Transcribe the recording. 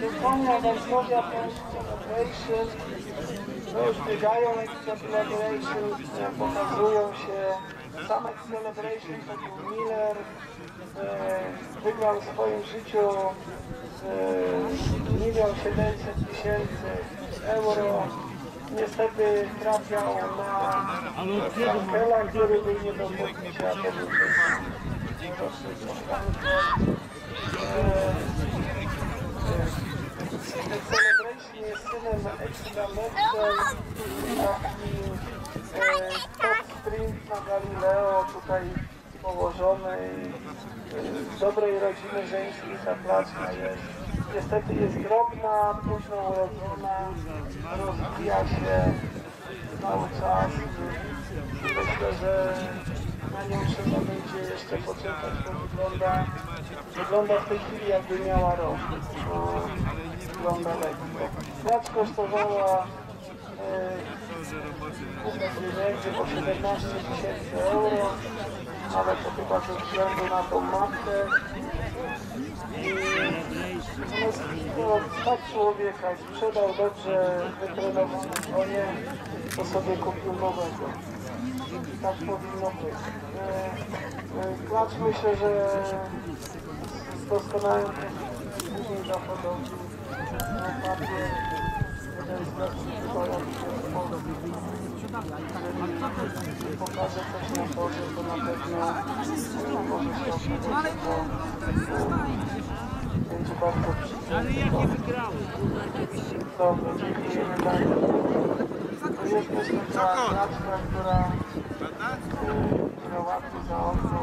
Symphonia Varsovia French Celebration. No już biegają Extra Celebration, e, pokazują się. Sam Ex Celebration to był Miller. E, wygrał w swoim życiu e, milion siedemset tysięcy euro. Niestety trafiał na który był. Synem Extramercel, taki e, top sprint na Galileo, tutaj e, dobrej rodziny żeńskiej ta placka jest. Niestety jest drobna, późno urodzona, rozwija się cały czas. Myślę, że na nią trzeba będzie jeszcze poczekać, bo wygląda, wygląda w tej chwili jakby miała rok. Wygląda lekko. Klacz kosztowała e, kupę pieniędzy po 17 tysięcy euro, ale to chyba ze względu na tą matkę. I no, tak człowieka sprzedał dobrze wytrenowane konie, to sobie kupił nowego. Tak powinno być. E, e, Klacz myślę, że z doskonałym później zachodowi na papier jeden z lepszych wyborów w Polsce. Jeżeli pokaże coś na torze, to na pewno e, może się to e, będzie bardzo przyjemne. Dobrze, dziękujemy bardzo. To jest klaczka, która, e, która łapie za oko